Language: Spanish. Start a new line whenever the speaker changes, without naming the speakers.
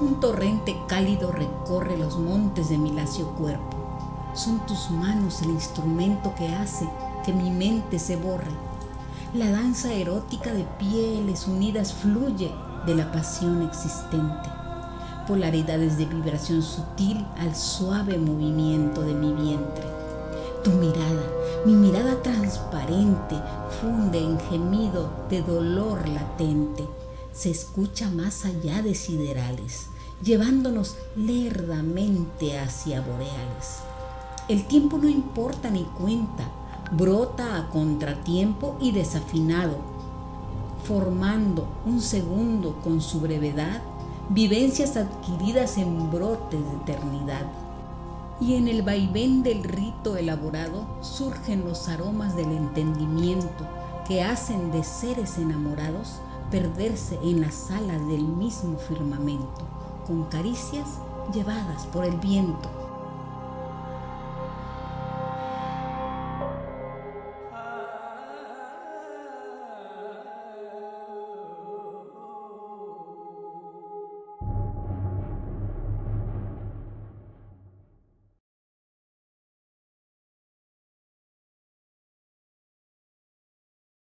Un torrente cálido recorre los montes de mi lacio cuerpo. Son tus manos el instrumento que hace que mi mente se borre. La danza erótica de pieles unidas fluye de la pasión existente. Polaridades de vibración sutil al suave movimiento de mi vientre. Tu mirada, mi mirada transparente, funde en gemido de dolor latente. Se escucha más allá de siderales, llevándonos lerdamente hacia boreales. El tiempo no importa ni cuenta, brota a contratiempo y desafinado, formando un segundo con su brevedad, vivencias adquiridas en brotes de eternidad. Y en el vaivén del rito elaborado surgen los aromas del entendimiento que hacen de seres enamorados perderse en las alas del mismo firmamento, con caricias llevadas por el viento